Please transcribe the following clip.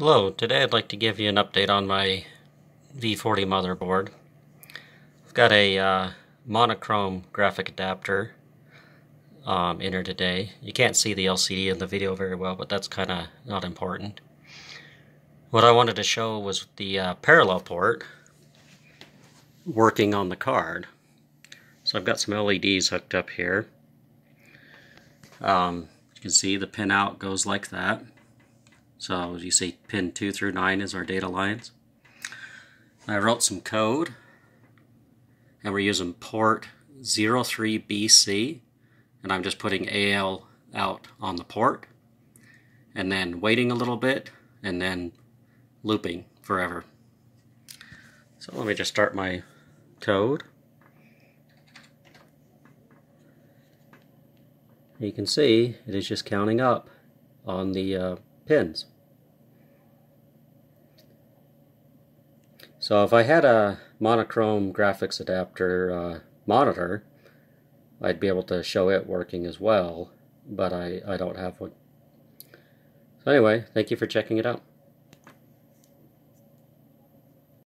Hello, today I'd like to give you an update on my V40 motherboard. I've got a uh, monochrome graphic adapter um, in here today. You can't see the LCD in the video very well, but that's kind of not important. What I wanted to show was the uh, parallel port working on the card. So I've got some LEDs hooked up here. Um, you can see the pin out goes like that. So as you see pin 2 through 9 is our data lines. I wrote some code and we're using port 03BC and I'm just putting AL out on the port and then waiting a little bit and then looping forever. So let me just start my code. You can see it is just counting up on the uh, pins. So if I had a monochrome graphics adapter uh, monitor, I'd be able to show it working as well, but I, I don't have one. So anyway, thank you for checking it out.